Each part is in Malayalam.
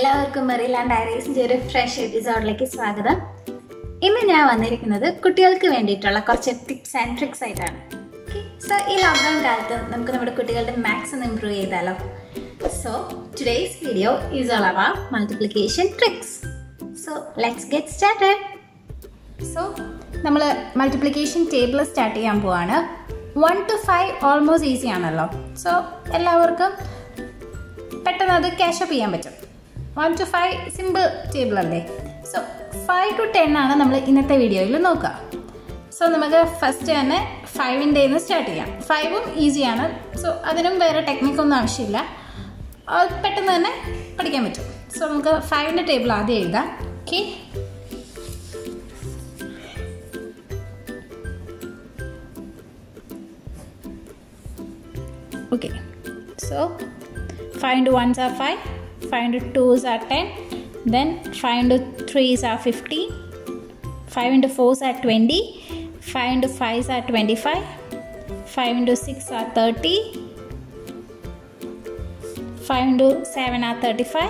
എല്ലാവർക്കും മെറിലാൻഡ് ഡയറീസിന്റെ ഒരു ഫ്രഷ് എപ്പിസോഡിലേക്ക് സ്വാഗതം. ഇന്ന് ഞാൻ വന്നിരിക്കുന്നത് കുട്ടികൾക്ക് വേണ്ടിയിട്ടുള്ള കുറച്ച് ടിപ്സ് ആൻഡ് ട്രിക്സ് ആയിട്ടാണ്. സോ ഈ ലോക്ക്ഡൗൺ കാലത്ത് നമുക്ക് നമ്മുടെ കുട്ടികളുടെ മാത്സ് ഒന്ന് ഇമ്പ്രൂവ് ചെയ്താലോ? So today's video is all about multiplication tricks so let's get started so നമ്മൾ മൾട്ടിപ്ലിക്കേഷൻ ടേബിൾ സ്റ്റാർട്ട് ചെയ്യാൻ പോവാണ്. One two five almost easy ആണല്ലോ. സോ എല്ലാവർക്കും പെട്ടെന്ന് അത് ക്യാഷ് ചെയ്യാൻ പറ്റും. One two five simple table അല്ലേ? സോ ഫൈവ് ടു ടെൻ ആണ് നമ്മൾ ഇന്നത്തെ വീഡിയോയിൽ നോക്കുക. സോ നമുക്ക് ഫസ്റ്റ് തന്നെ ഫൈവിന്റെ നിന്ന് സ്റ്റാർട്ട് ചെയ്യാം. ഫൈവും ഈസിയാണ് സോ അതിനും വേറെ ടെക്നിക്കൊന്നും ആവശ്യമില്ല. പെട്ടെന്ന് തന്നെ പഠിക്കാൻ പറ്റും. സോ നമുക്ക് ഫൈവിന്റെ ടേബിൾ ആദ്യം എഴുതാം. Okay okay. So 5 into 1s are 5 5 into 2s are 10 then 5 into 3s are 50 5 into 4s are 20 5 into 5s are 25 5 into 6 are 30 5 into 7 are 35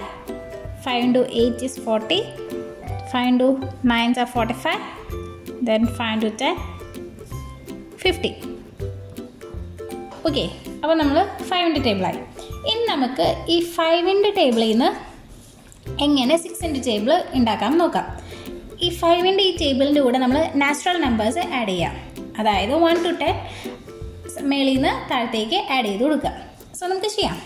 5 into 8 is 40 5 into 9s are 45 then 5 into 10 50 okay അപ്പോൾ നമ്മൾ ഫൈവിൻ്റെ ടേബിളായി ഇനി നമുക്ക് ഈ ഫൈവിന്റെ ടേബിളിൽ നിന്ന് എങ്ങനെ സിക്സിന്റെ ടേബിൾ ഉണ്ടാക്കാൻ നോക്കാം. ഈ ഫൈവിന്റെ ഈ ടേബിളിന്റെ കൂടെ നമ്മൾ നാച്ചുറൽ നമ്പേഴ്സ് ആഡ് ചെയ്യാം. അതായത് വൺ ടു ടെൻ മേളിൽ നിന്ന് താഴത്തേക്ക് ആഡ് ചെയ്ത് കൊടുക്കുക. സോ നമുക്ക് ചെയ്യാം.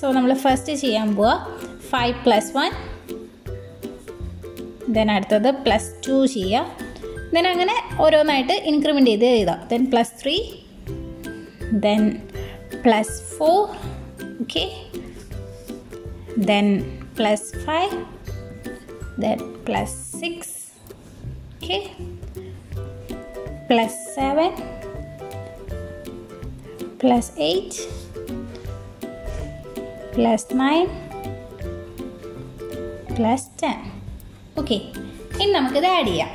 സോ നമ്മൾ ഫസ്റ്റ് ചെയ്യാൻ പോവുക ഫൈവ് പ്ലസ് വൺ ദെൻ അടുത്തത് പ്ലസ് ടു ചെയ്യുക ദെൻ അങ്ങനെ ഓരോന്നായിട്ട് ഇൻക്രിമെന്റ് ചെയ്ത് എഴുതാം. Then plus three then plus 4 okay then plus 5 then plus 6 okay plus 7 plus 8 plus 9 plus 10 okay ഇനി നമുക്കിത് ആഡ് ചെയ്യാം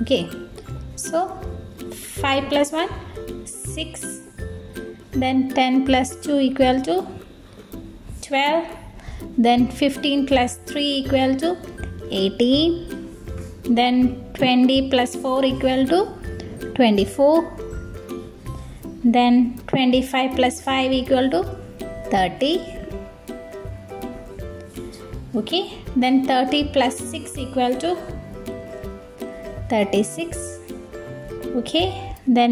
okay so five plus one six then 10 plus 2 equal to 12 then 15 plus 3 equal to 18 then 20 plus 4 equal to 24 then 25 plus 5 equal to 30 okay. Then 30 plus 6 equal to 36 okay. Then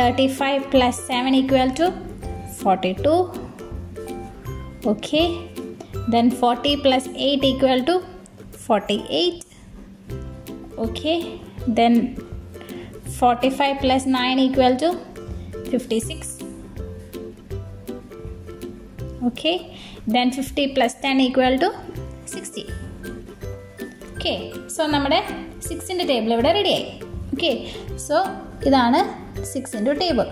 thirty five plus seven equal to forty two okay then forty plus eight equal to forty eight okay then forty five plus nine equal to fifty six okay then fifty plus ten equal to sixty okay so നമ്മുടെ സിക്സിന്റെ ടേബിൾ ഇവിടെ റെഡിയായി ഓക്കെ സോ ഇതാണ് six into table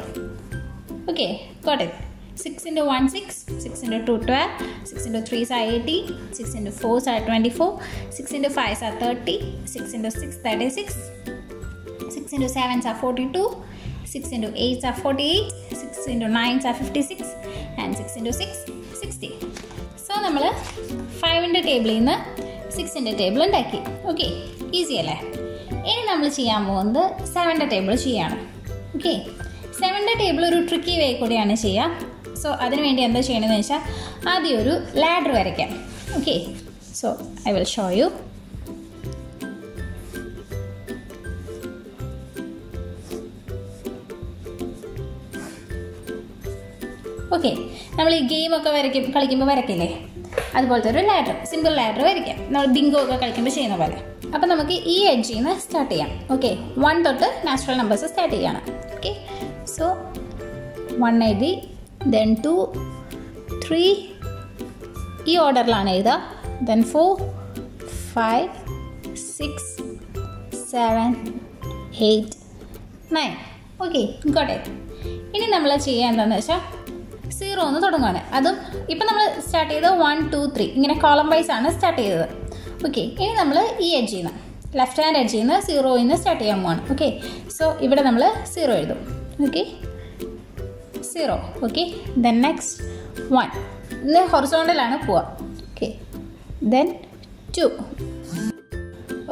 okay got it six into one six six into two twelve six into three is eighteen six into four സാ twenty four six into five സാ thirty six into six thirty six six into seven സാ forty two six into eight സാ forty eight six into nine സാ fifty six and six into six sixty so നമ്മൾ ഫൈവിന്റെ ടേബിളിൽ നിന്ന് സിക്സിന്റെ ടേബിൾ ഉണ്ടാക്കി ഓക്കെ ഈസി അല്ലേ ഇനി നമ്മൾ ചെയ്യാൻ പോകുന്നത് സെവന്റെ ടേബിൾ ചെയ്യാണ് ഓക്കെ സെവന്റെ ടേബിൾ ഒരു ട്രിക്കി വേ കൂടിയാണ് ചെയ്യുക. സോ അതിന് വേണ്ടി എന്താ ചെയ്യണമെന്ന് വെച്ചാൽ ആദ്യം ഒരു ലാഡർ വരയ്ക്കാം. Okay so I will show you okay നമ്മൾ ഈ ഗെയിമൊക്കെ വരയ്ക്കും കളിക്കുമ്പോൾ വരയ്ക്കില്ലേ? അതുപോലത്തെ ഒരു ലാഡർ സിമ്പിൾ ലാഡർ വരയ്ക്കാം. നമ്മൾ ബിങ്കോ ഒക്കെ കളിക്കുമ്പോൾ ചെയ്യുന്ന പോലെ. അപ്പോൾ നമുക്ക് ഈ എഡ്ജിൽ നിന്ന് സ്റ്റാർട്ട് ചെയ്യാം. ഓക്കെ വൺ തൊട്ട് നാച്ചുറൽ നമ്പേഴ്സ് സ്റ്റാർട്ട് ചെയ്യണം. ഓക്കെ സോ വൺ എഴുതി ദെൻ ടു ത്രീ ഈ ഓർഡറിലാണ് എഴുതുക. Then four five six seven eight nine okay got it ഇനി നമ്മൾ ചെയ്യുക എന്താണെന്ന് വെച്ചാൽ സീറോ എന്ന് തുടങ്ങുകയാണ് അതും ഇപ്പം നമ്മൾ സ്റ്റാർട്ട് ചെയ്തത് വൺ ടു ത്രീ ഇങ്ങനെ കോളം വൈസ് ആണ് സ്റ്റാർട്ട് ചെയ്തത്. ഓക്കെ ഇനി നമ്മൾ ഈ എഡ്ജിൽ നിന്ന് ലെഫ്റ്റ് ഹാൻഡ് എഡ്ജിൽ നിന്ന് സീറോയിൽ നിന്ന് സ്റ്റാർട്ട് ചെയ്യാൻ പോവാണ്. ഓക്കെ സോ ഇവിടെ നമ്മൾ സീറോ എഴുതും. Okay zero okay then next one ഇന്ന് ഹൊറിസോണ്ടലാണ് പോവുക ഓക്കെ ദെൻ ടു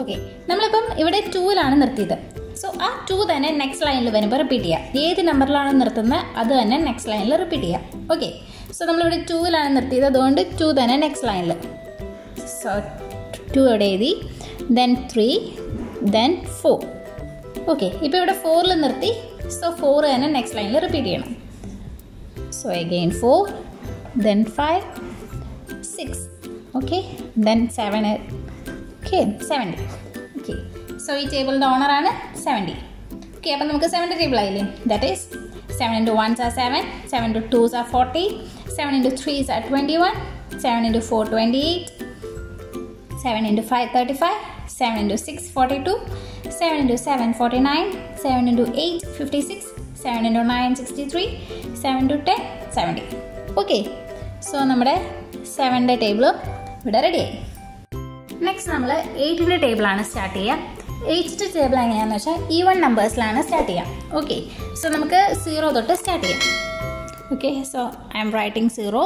ഓക്കെ നമ്മളിപ്പം ഇവിടെ ടൂവിലാണ് നിർത്തിയത്. സോ ആ ടു തന്നെ നെക്സ്റ്റ് ലൈനിൽ വരുമ്പോൾ റിപ്പീറ്റ് ചെയ്യുക ഏത് നമ്പറിലാണ് നിർത്തുന്നത് അത് തന്നെ നെക്സ്റ്റ് ലൈനിൽ റിപ്പീറ്റ് ചെയ്യുക ഓക്കെ സോ നമ്മളിവിടെ ടൂവിലാണ് നിർത്തിയത്. അതുകൊണ്ട് ടു തന്നെ നെക്സ്റ്റ് ലൈനിൽ സോ ടു എവിടെ എഴുതി? Then three then four okay ഇപ്പോൾ ഇവിടെ ഫോറിൽ നിർത്തി. സോ ഫോർ തന്നെ നെക്സ്റ്റ് ലൈനിൽ റിപ്പീറ്റ് ചെയ്യണം. So again four then five six okay then seven okay seven so ഈ ടേബിളിന്റെ ആണ് സെവന്റി ഓക്കെ അപ്പം നമുക്ക് സെവന്റി ടേബിൾ ആയില്ലേ that is seven into ones are seven seven into twos are fourteen seven into threes are twenty one seven into four twenty eight seven into five thirty five seven into six forty two seven into seven forty nine seven into eight fifty six seven into nine sixty three seven to ten seventy okay so നമ്മുടെ സെവന്റെ ടേബിൾ ഇവിടെ റെഡിയായി നെക്സ്റ്റ് നമ്മൾ എയ്റ്റിന്റെ ടേബിളാണ് സ്റ്റാർട്ട് ചെയ്യുക എയ്റ്റിന്റെ ടേബിൾ എങ്ങനെയാണെന്ന് വെച്ചാൽ ഈ വൺ നമ്പേഴ്സിലാണ് സ്റ്റാർട്ട് ചെയ്യാം. ഓക്കെ സോ നമുക്ക് സീറോ തൊട്ട് സ്റ്റാർട്ട് ചെയ്യാം. Okay so I'm writing zero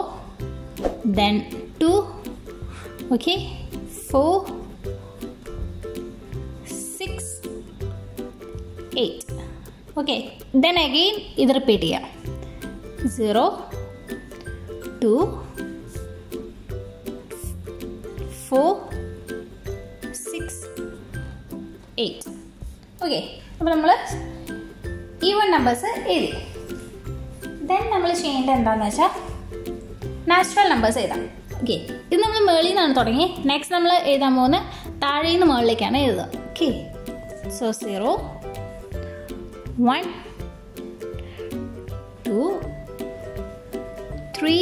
then two okay four six eight okay then again ഇത് റിപ്പീറ്റ് ചെയ്യാം. Zero two four eight okay അപ്പോൾ നമ്മൾ ഈ വൺ നമ്പേഴ്സ് എഴുതി. ദെൻ നമ്മൾ ചെയ്യേണ്ടത് എന്താണെന്ന് വെച്ചാൽ നാച്ചുറൽ നമ്പേഴ്സ് എഴുതാം. ഓക്കെ ഇത് നമ്മൾ മേളിൽ നിന്നാണ് തുടങ്ങി നെക്സ്റ്റ് നമ്മൾ എഴുതാൻ പോകുന്ന താഴെ നിന്ന് മുകളിലേക്കാണ് എഴുതുക. Okay so zero one two three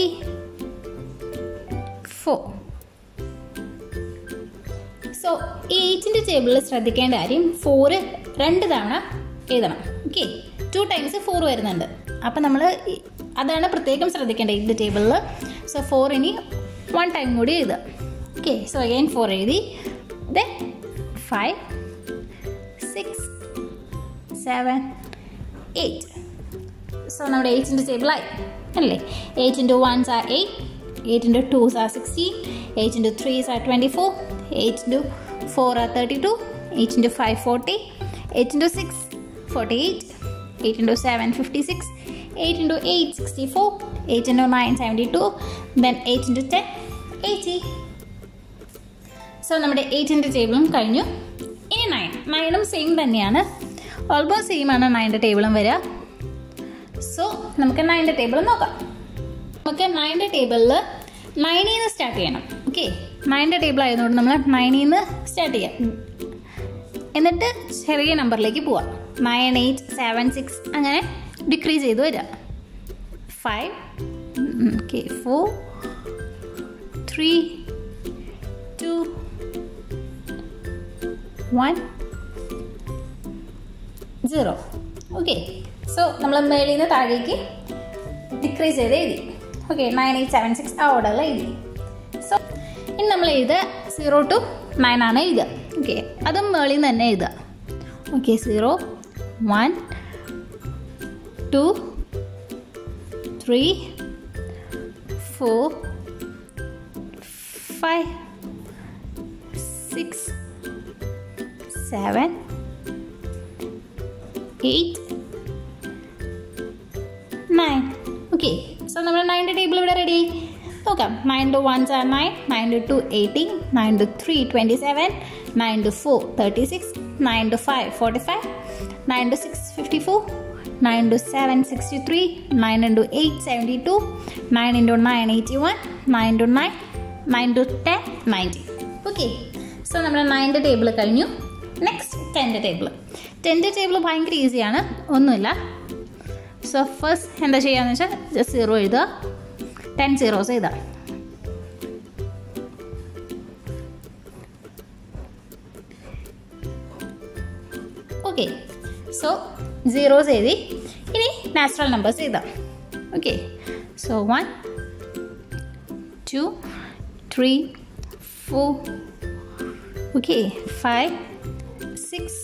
four so ഈ എയ്റ്റിന്റെ ടേബിളിൽ ശ്രദ്ധിക്കേണ്ട കാര്യം ഫോറ് രണ്ട് തവണ എഴുതണം. ഓക്കെ ടു ടൈംസ് ഫോർ വരുന്നുണ്ട്. അപ്പം നമ്മൾ അതാണ് പ്രത്യേകം ശ്രദ്ധിക്കേണ്ടത് എയ്റ്റ് ടേബിളിൽ സോ ഫോർ ഇനി വൺ ടൈം കൂടി എഴുതുക. ഓക്കെ സോ അഗൈൻ ഫോർ എഴുതി. Then five six seven eight so നമ്മുടെ എയ്റ്റിന്റെ ടേബിളായി അല്ലേ? Eight into ones are eight eight into twos are sixteen eight into threes are twenty four eight into four thirty two eight into five forty eight into six forty eight eight into seven fifty six eight into eight sixty four eight into nine seventy two then eight into ten eighty so നമ്മുടെ എയ്റ്റിന്റെ ടേബിളും കഴിഞ്ഞു. ഇനി നയൻ നയനും സെയിം തന്നെയാണ്. ഓൾമോസ്റ്റ് സെയിം ആണ് നയന്റെ ടേബിളും വരിക. സോ നമുക്ക് നയന്റെ ടേബിൾ നോക്കാം. നമുക്ക് നയന്റെ ടേബിളിൽ നയനിൽ നിന്ന് സ്റ്റാർട്ട് ചെയ്യണം. ഓക്കെ നയന്റെ ടേബിൾ ആയതുകൊണ്ട് നമ്മൾ നയനിൽ നിന്ന് സ്റ്റാർട്ട് ചെയ്യാം. എന്നിട്ട് ചെറിയ നമ്പറിലേക്ക് പോവാം. നയൻ എയ്റ്റ് സെവൻ സിക്സ് അങ്ങനെ ഡിക്രീസ് ചെയ്ത് വരിക five okay four three two one zero okay so നമ്മൾ മേളിൽ നിന്ന് താഴേക്ക് ഡിക്രീസ് ചെയ്ത് എഴുതി. Okay nine eight seven six ആ ഓർഡറിൽ എഴുതി. ഇനി നമ്മൾ എഴുതുക സീറോ ടു നയൻ ആണ് എഴുതുക ഓക്കെ അതും മേളിൽ നിന്ന് തന്നെ എഴുതുക okay zero one two three four five six seven eight nine okay so നമ്മൾ നയന്റെ ടേബിൾ ഇവിടെ റെഡി നോക്കാം nine to one are nine nine to two eighteen nine to three twenty seven nine to four thirty six nine to five forty five nine to six fifty four nine to seven sixty three nine into eight seventy two nine into nine eighty one nine to nine nine to ten ninety okay so നമ്മുടെ നയന്റെ ടേബിൾ കഴിഞ്ഞു നെക്സ്റ്റ് ടെന്റെ ടേബിൾ ടെന്റെ ടേബിൾ ഭയങ്കര ഈസിയാണ് ഒന്നുമില്ല സോ ഫസ്റ്റ് എന്താ ചെയ്യുകയെന്ന് വെച്ചാൽ ജസ്റ്റ് സീറോ എഴുതുക ടെൻ സീറോസ് എഴുതുക ഓക്കെ സോ സീറോസ് എഴുതി ഇനി നാച്ചുറൽ നമ്പേഴ്സ് എഴുതാം okay so one two three four okay five six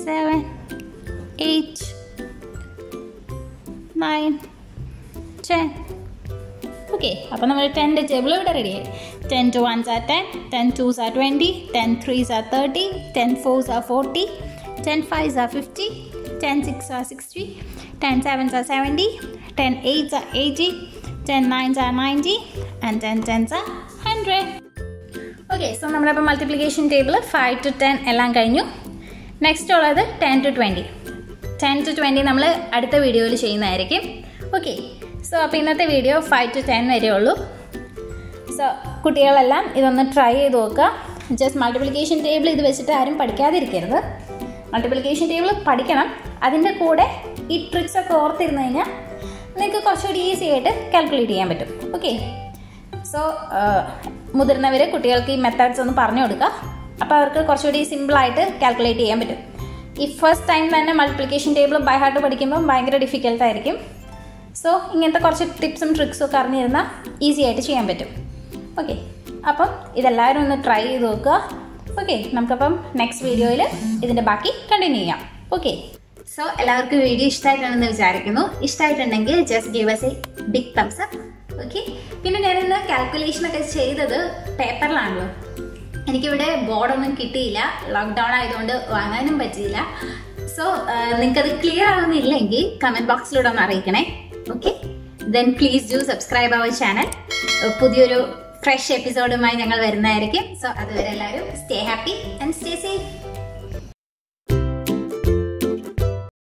seven eight nine, ten, okay അപ്പോൾ നമ്മൾ ടെന്റെ ടേബിൾ ഇവിടെ റെഡിയായി ten to ones are ten ten twos are twenty ten threes are thirty ten fours are forty ten fives are fifty ten six are sixty ten sevens are seventy ten eights are eighty ten nines are ninety and ten tens are hundred okay so നമ്മളിപ്പോൾ multiplication table five to ten എല്ലാം കഴിഞ്ഞു. നെക്സ്റ്റ് ഉള്ളത് ten to twenty ten to twenty നമ്മൾ അടുത്ത വീഡിയോയിൽ ചെയ്യുന്നതായിരിക്കും. ഓക്കെ സോ അപ്പോൾ ഇന്നത്തെ വീഡിയോ ഫൈവ് ടു ടെൻ വരെ ഉള്ളൂ. സോ കുട്ടികളെല്ലാം ഇതൊന്ന് ട്രൈ ചെയ്ത് നോക്കുക. ജസ്റ്റ് മൾട്ടിപ്ലിക്കേഷൻ ടേബിൾ ഇത് വെച്ചിട്ട് ആരും പഠിക്കാതിരിക്കരുത്. മൾട്ടിപ്ലിക്കേഷൻ ടേബിൾ പഠിക്കണം. അതിന്റെ കൂടെ ഈ ട്രിക്സ് ഒക്കെ ഓർത്തിരുന്നു കഴിഞ്ഞാൽ നിങ്ങൾക്ക് കുറച്ചുകൂടി ഈസി ആയിട്ട് കാൽക്കുലേറ്റ് ചെയ്യാൻ പറ്റും. ഓക്കെ സോ മുതിർന്നവർ കുട്ടികൾക്ക് ഈ മെത്തേഡ്സ് ഒന്ന് പറഞ്ഞു കൊടുക്കുക. അപ്പോൾ അവർക്ക് കുറച്ചുകൂടി സിമ്പിളായിട്ട് കാൽക്കുലേറ്റ് ചെയ്യാൻ പറ്റും. ഈ ഫസ്റ്റ് ടൈം തന്നെ മൾട്ടിപ്ലിക്കേഷൻ ടേബിൾ ബൈ ഹാർട്ട് പഠിക്കുമ്പോൾ ഭയങ്കര ഡിഫിക്കൽട്ടായിരിക്കും സോ ഇങ്ങനത്തെ കുറച്ച് ടിപ്സും ട്രിക്സും ഒക്കെ അറിഞ്ഞിരുന്നാൽ ഈസി ആയിട്ട് ചെയ്യാൻ പറ്റും. ഓക്കെ അപ്പം ഇതെല്ലാവരും ഒന്ന് ട്രൈ ചെയ്ത് നോക്കുക. ഓക്കെ നമുക്കപ്പം നെക്സ്റ്റ് വീഡിയോയിൽ ഇതിന്റെ ബാക്കി കണ്ടിന്യൂ ചെയ്യാം. ഓക്കെ സോ എല്ലാവർക്കും വീഡിയോ ഇഷ്ടമായിട്ടുണ്ടെന്ന് വിചാരിക്കുന്നു. ഇഷ്ടമായിട്ടുണ്ടെങ്കിൽ just give us a big thumbs up okay പിന്നെ ഞാനിന്ന് കാൽക്കുലേഷൻ ഒക്കെ ചെയ്തത് പേപ്പറിലാണല്ലോ എനിക്കിവിടെ ബോർഡൊന്നും കിട്ടിയില്ല. ലോക്ക്ഡൗൺ ആയതുകൊണ്ട് വാങ്ങാനും പറ്റിയില്ല. സോ നിങ്ങൾക്കത് ക്ലിയർ ആവുന്നില്ലെങ്കിൽ കമന്റ് ബോക്സിലൂടെ ഒന്ന് അറിയിക്കണേ. Okay then please do subscribe our channel പുതിയൊരു ഫ്രഷ് എപ്പിസോഡുമായി ഞങ്ങൾ വരുന്നതായിരിക്കും. സോ അതുവരെ എല്ലാവരും stay happy and stay safe